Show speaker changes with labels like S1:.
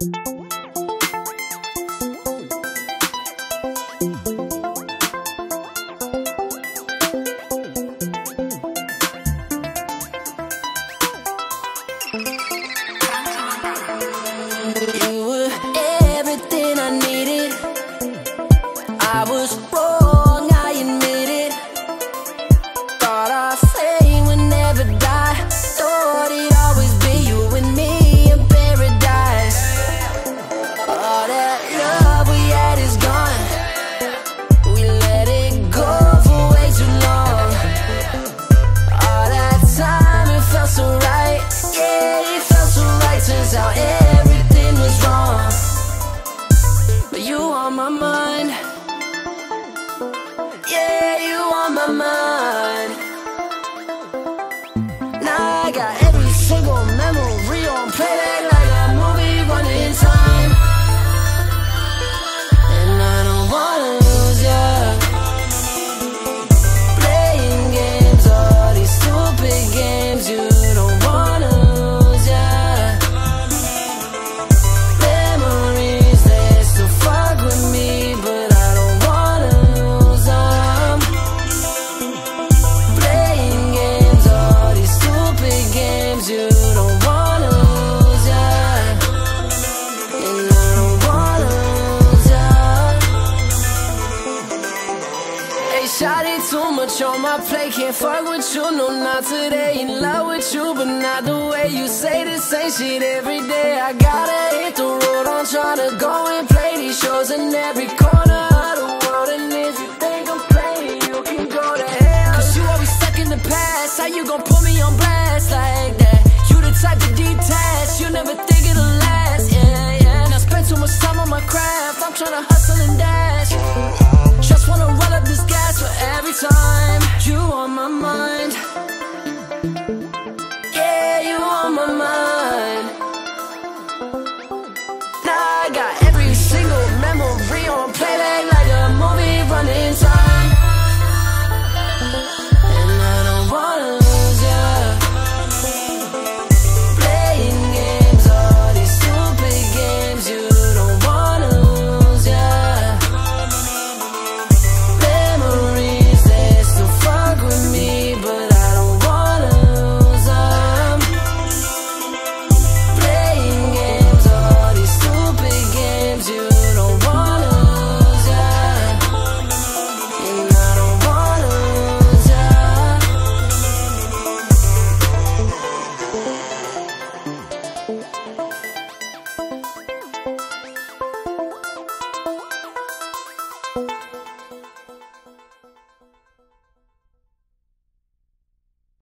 S1: You were everything I needed. I was wrong, on my mind. Yeah, you on my mind. Now I got much on my plate. Can't fuck with you, no, not today. In love with you, but not the way you say the same shit every day. I gotta hit the road, I'm tryna go and play these shows in every corner of the world. And if you think I'm playing, you can go to hell. Cause you always stuck in the past. How you gon' put me on blast like that? You the type to detach, you never think it'll last. Yeah, yeah. And I spend too much time on my craft. I'm tryna hustle and dash.